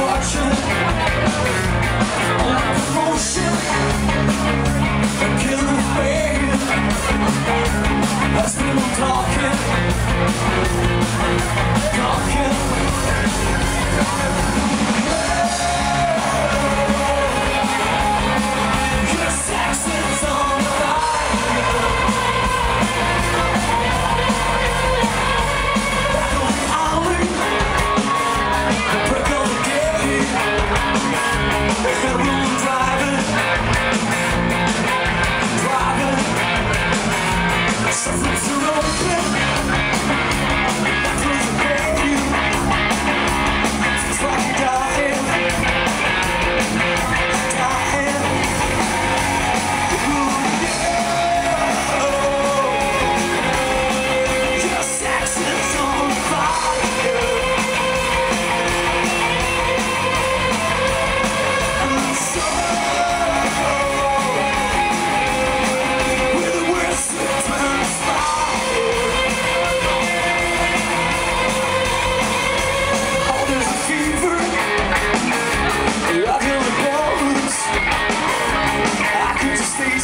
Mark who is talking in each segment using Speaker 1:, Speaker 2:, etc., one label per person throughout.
Speaker 1: Watching like the motion.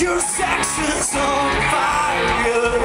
Speaker 1: Your sex is on fire.